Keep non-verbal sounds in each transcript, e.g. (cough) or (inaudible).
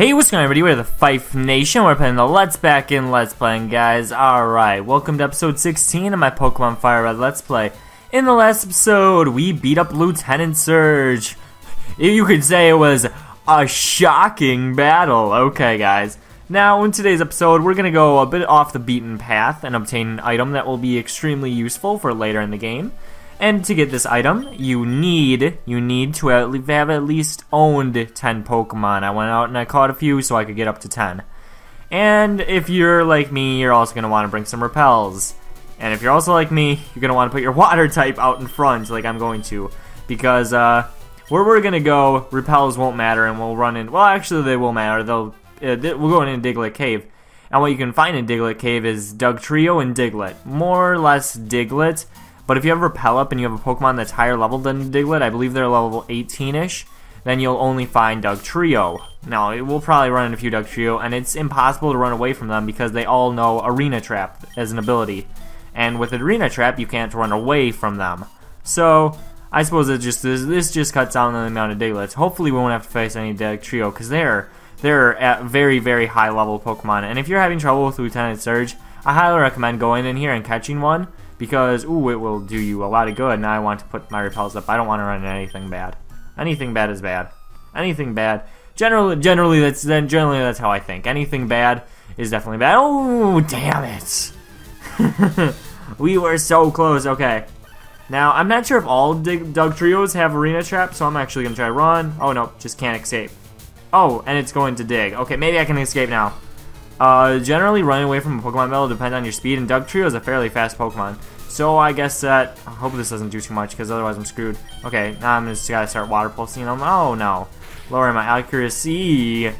Hey, what's going on everybody? We're the Fife Nation. We're playing the Let's Back in Let's Playing, guys. Alright, welcome to episode 16 of my Pokemon Fire Red Let's Play. In the last episode, we beat up Lieutenant Surge. You could say it was a shocking battle. Okay, guys. Now, in today's episode, we're going to go a bit off the beaten path and obtain an item that will be extremely useful for later in the game. And to get this item, you need you need to have at least owned 10 Pokemon. I went out and I caught a few so I could get up to 10. And if you're like me, you're also going to want to bring some repels. And if you're also like me, you're going to want to put your (laughs) water type out in front like I'm going to. Because uh, where we're going to go, repels won't matter and we'll run in... Well, actually they will matter. They'll uh, We'll go in Diglett Cave. And what you can find in Diglett Cave is Dugtrio and Diglett. More or less Diglett but if you have Repel up and you have a Pokemon that's higher level than Diglett, I believe they're level 18-ish, then you'll only find Dugtrio. Now, it will probably run in a few Dugtrio, and it's impossible to run away from them because they all know Arena Trap as an ability. And with Arena Trap, you can't run away from them. So, I suppose it just this, just cuts down on the amount of Digletts. Hopefully we won't have to face any Dugtrio, because they're, they're at very, very high level Pokemon. And if you're having trouble with Lieutenant Surge, I highly recommend going in here and catching one because, ooh, it will do you a lot of good. Now I want to put my repels up. I don't want to run anything bad. Anything bad is bad. Anything bad. Generally, generally that's then generally that's how I think. Anything bad is definitely bad. Oh, damn it! (laughs) we were so close. Okay. Now, I'm not sure if all Dugtrios have Arena Trap, so I'm actually going to try to run. Oh, no, just can't escape. Oh, and it's going to dig. Okay, maybe I can escape now. Uh, generally, running away from a Pokemon battle depends on your speed, and Dugtrio is a fairly fast Pokemon. So I guess that, I hope this doesn't do too much, because otherwise I'm screwed. Okay, now I'm just gotta start water pulsing them. Oh no. Lowering my accuracy.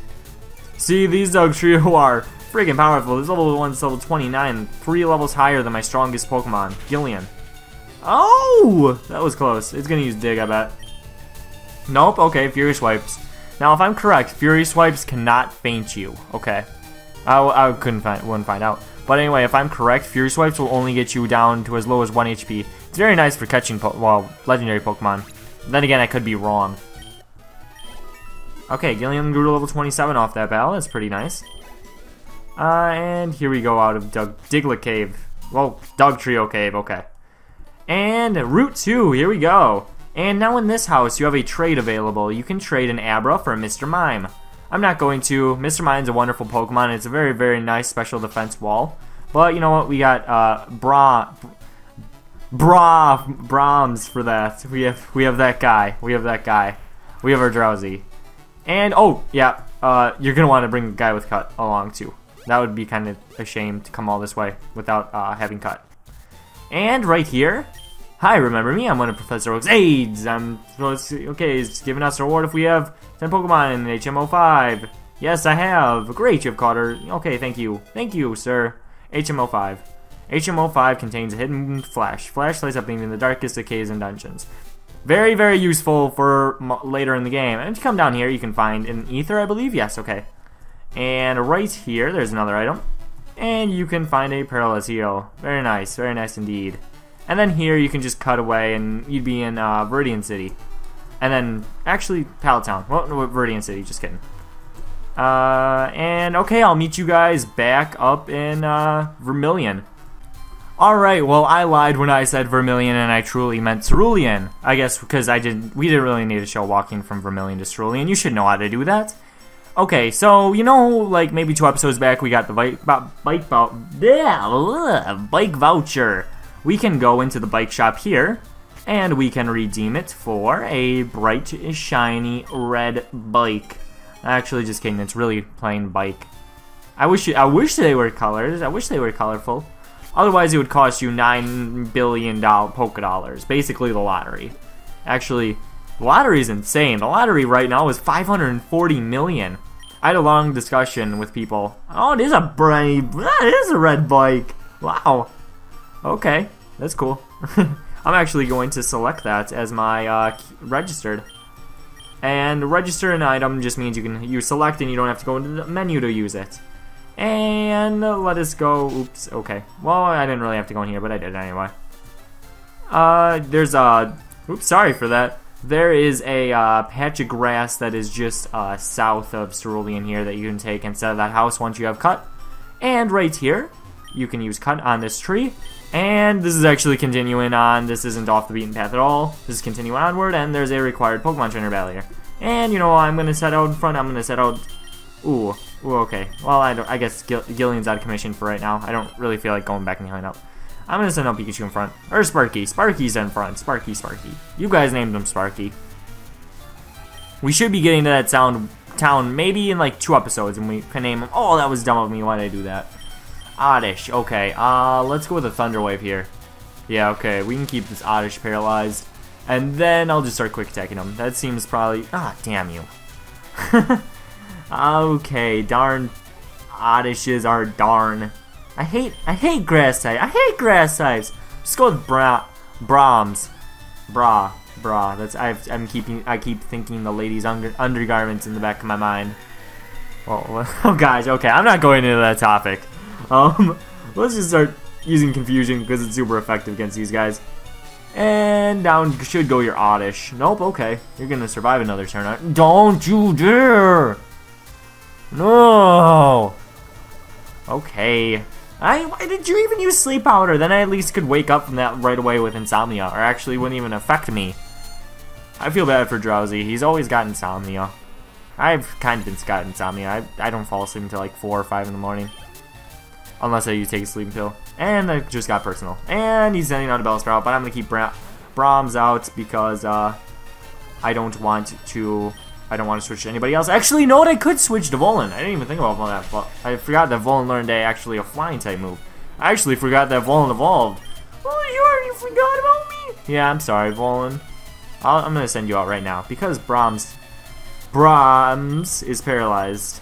See, these Dugtrio (laughs) are freaking powerful. This level 1's level 29, three levels higher than my strongest Pokemon, Gillian. Oh! That was close. It's gonna use Dig, I bet. Nope, okay, Fury Swipes. Now, if I'm correct, Fury Swipes cannot faint you. Okay. I, I couldn't find, wouldn't find out. But anyway, if I'm correct, Fury Swipes will only get you down to as low as 1 HP. It's very nice for catching, well, legendary Pokemon. Then again, I could be wrong. Okay, Gillian grew to level 27 off that battle. That's pretty nice. Uh, and here we go out of Doug Diglett Cave. Well, Dugtrio Cave, okay. And Route 2, here we go. And now in this house, you have a trade available. You can trade an Abra for Mr. Mime. I'm not going to. Mr. Mime's a wonderful Pokemon. It's a very, very nice special defense wall. But you know what? We got uh, Bra, Bra, Brahms for that. We have we have that guy. We have that guy. We have our Drowzee. And oh yeah, uh, you're gonna want to bring the guy with cut along too. That would be kind of a shame to come all this way without uh, having cut. And right here, Hi, remember me? I'm one of Professor Oak's aides. I'm okay. He's giving us a reward if we have 10 Pokemon in HM05. Yes, I have. Great, you have caught her. Okay, thank you. Thank you, sir. HM05. HM05 contains a hidden flash. Flash lights up even the darkest of caves and dungeons. Very, very useful for later in the game. And if you come down here, you can find an ether, I believe. Yes, okay. And right here, there's another item. And you can find a Paralyze Heal. Very nice, very nice indeed. And then here you can just cut away and you'd be in uh, Viridian City. And then, actually, Pallet Town. Well, no, Viridian City, just kidding. Uh, and okay, I'll meet you guys back up in uh, Vermilion. Alright, well, I lied when I said Vermilion and I truly meant Cerulean. I guess because I didn't, we didn't really need to show walking from Vermilion to Cerulean. You should know how to do that. Okay, so, you know, like maybe two episodes back, we got the bike, bike, bike, bike voucher we can go into the bike shop here and we can redeem it for a bright, shiny red bike. Actually, just kidding. It's really plain bike. I wish I wish they were colors. I wish they were colorful. Otherwise, it would cost you nine billion dollar Poké dollars. Basically, the lottery. Actually, the lottery is insane. The lottery right now is 540 million. I had a long discussion with people. Oh, it is a bright. that is a red bike. Wow. Okay, that's cool. (laughs) I'm actually going to select that as my uh, registered. And register an item just means you can you select and you don't have to go into the menu to use it. And let us go. Oops. Okay. Well, I didn't really have to go in here, but I did anyway. Uh, there's a. Oops. Sorry for that. There is a uh, patch of grass that is just uh, south of Cerulean here that you can take instead of that house once you have cut. And right here, you can use cut on this tree. And this is actually continuing on. This isn't off the beaten path at all. This is continuing onward, and there's a required Pokemon Trainer battle here. And you know I'm going to set out in front. I'm going to set out... Ooh. Ooh, okay. Well, I, don't, I guess Gil Gillian's out of commission for right now. I don't really feel like going back and healing up. I'm gonna send out Pikachu in front. Or Sparky. Sparky's in front. Sparky, Sparky. You guys named him Sparky. We should be getting to that sound town maybe in like two episodes and we can name him. Oh, that was dumb of me. Why did I do that? Oddish. Okay. Uh, let's go with a Thunder Wave here. Yeah, okay. We can keep this Oddish paralyzed. And then I'll just start quick attacking him. That seems probably... Ah, damn you. (laughs) okay, darn Oddishes are darn. I hate I hate grass type. I hate grass types. Just go with bra Brahms. Bra. Bra. That's i am keeping I keep thinking the ladies under, undergarments in the back of my mind. Oh, (laughs) oh guys, okay, I'm not going into that topic. (laughs) Um let's just start using confusion because it's super effective against these guys. And down should go your oddish. Nope, okay. You're gonna survive another turn. Don't you dare! No! Okay. I, why did you even use sleep powder? Then I at least could wake up from that right away with insomnia, or actually wouldn't even affect me. I feel bad for Drowzee. He's always got insomnia. I've kind of been got insomnia. I, I don't fall asleep until like 4 or 5 in the morning. Unless I you take a sleeping pill. And I just got personal. And he's sending out a Bellsprout, but I'm going to keep Bra Brahms out because uh, I don't want to I don't want to switch to anybody else. Actually, no, I could switch to Volan. I didn't even think about that, but I forgot that Volan learned a actually a flying type move. I actually forgot that Volan evolved. Oh, you already forgot about me? Yeah, I'm sorry, Volan. i am gonna send you out right now because Brahms, Brahms is paralyzed.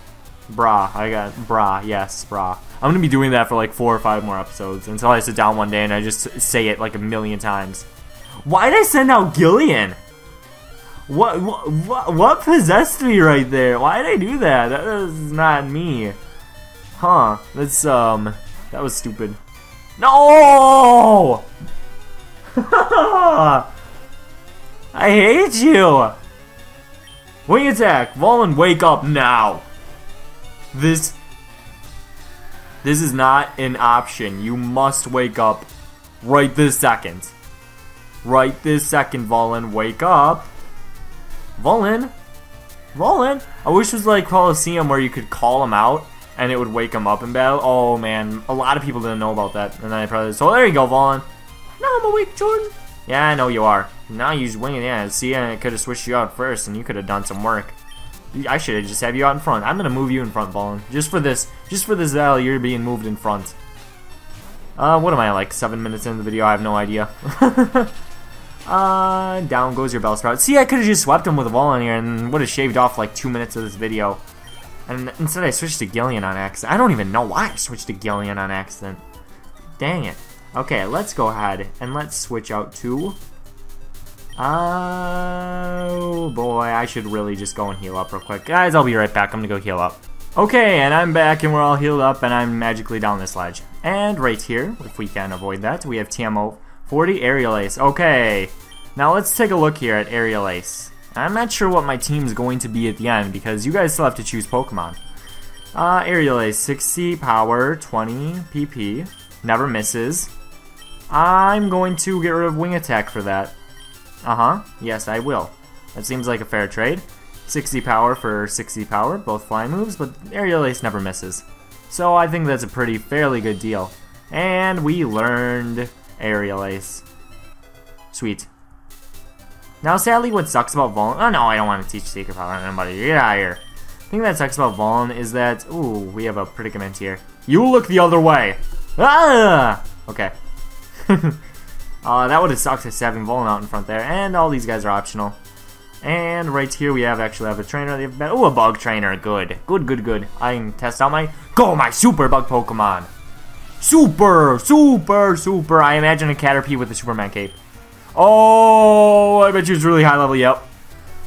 Bra, I got bra. Yes, bra. I'm gonna be doing that for like four or five more episodes until I sit down one day and I just say it like a million times. Why did I send out Gillian? What, what, what possessed me right there? Why did I do that? That was not me. Huh. That's, um, that was stupid. No! (laughs) I hate you! Wing attack! Volan, wake up now! This... This is not an option. You must wake up right this second. Right this second, Volin. Wake up. Volin? Volin? I wish it was like Colosseum where you could call him out and it would wake him up in battle. Oh man, a lot of people didn't know about that. And I probably so there you go, Volin. Now I'm awake, Jordan. Yeah, I know you are. Now you just winging yeah. See, I could have switched you out first, and you could have done some work. I should have just have you out in front. I'm gonna move you in front, Volan. Just for this, just for this battle, you're being moved in front. Uh, what am I like? Seven minutes into the video? I have no idea. (laughs) Uh, down goes your Bellsprout. See, I could have just swept him with a wall in here and would have shaved off like two minutes of this video. And instead I switched to Gillian on accident. I don't even know why I switched to Gillian on accident. Dang it. Okay, let's go ahead and let's switch out to... Oh boy, I should really just go and heal up real quick. Guys, I'll be right back. I'm gonna go heal up. Okay, and I'm back and we're all healed up and I'm magically down this ledge. And right here, if we can avoid that, we have TMO 40 Aerial Ace. Okay. Now let's take a look here at Aerial Ace. I'm not sure what my team's going to be at the end because you guys still have to choose Pokemon. Uh, Aerial Ace, 60 power, 20 PP, never misses. I'm going to get rid of Wing Attack for that. Uh-huh, yes I will. That seems like a fair trade. 60 power for 60 power, both flying moves, but Aerial Ace never misses. So I think that's a pretty fairly good deal. And we learned Aerial Ace. Sweet. Now, sadly, what sucks about Volan... Oh, no, I don't want to teach Secret Power on anybody. Get out of here. The thing that sucks about Volan is that... Ooh, we have a predicament here. You look the other way! Ah! Okay. (laughs) uh, that would have sucked just having Volan out in front there. And all these guys are optional. And right here we have actually have a trainer. they Oh, a bug trainer. Good. Good, good, good. I can test out my... Go, my super bug Pokemon! Super, super, super. I imagine a Caterpie with a Superman cape. Oh, I bet you it's really high level. Yep.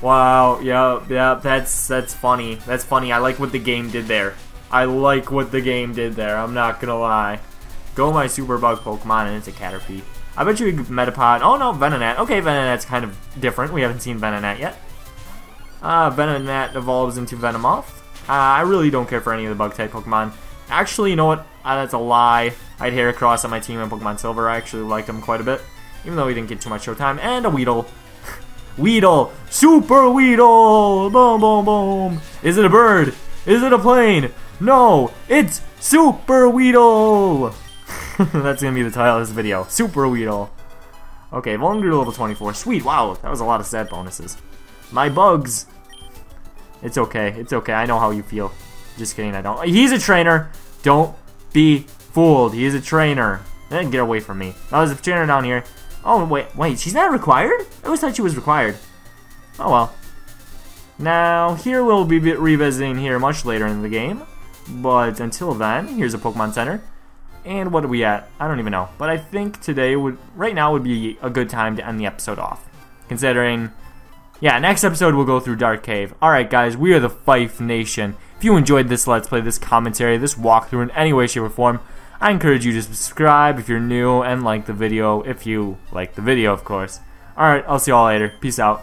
Wow. Yep. Yep. That's that's funny. That's funny. I like what the game did there. I like what the game did there. I'm not gonna lie. Go my super bug Pokemon and it's a Caterpie. I bet you Metapod. Oh no, Venonat. Okay, Venonat's kind of different. We haven't seen Venonat yet. Uh, Venonat evolves into Venomoth. Uh, I really don't care for any of the bug type Pokemon. Actually, you know what? Uh, that's a lie. I had Heracross on my team in Pokemon Silver. I actually liked him quite a bit, even though he didn't get too much showtime. And a Weedle. (laughs) Weedle! Super Weedle! Boom, boom, boom! Is it a bird? Is it a plane? No! It's Super Weedle! (laughs) That's gonna be the title of this video. Super Weedle. Okay, Vulgar level 24. Sweet, wow, that was a lot of sad bonuses. My bugs! It's okay, it's okay, I know how you feel. Just kidding, I don't. He's a trainer! Don't be fooled, he is a trainer. Then get away from me. Oh, there's a trainer down here. Oh, wait, wait, she's not required? I always thought she was required. Oh well. Now, here we'll be revisiting here much later in the game. But until then, here's a Pokemon Center. And what are we at? I don't even know. But I think today would, right now would be a good time to end the episode off. Considering, yeah, next episode we'll go through Dark Cave. Alright guys, we are the Fife Nation. If you enjoyed this Let's Play, this commentary, this walkthrough in any way, shape, or form, I encourage you to subscribe if you're new and like the video if you like the video, of course. Alright, I'll see y'all later. Peace out.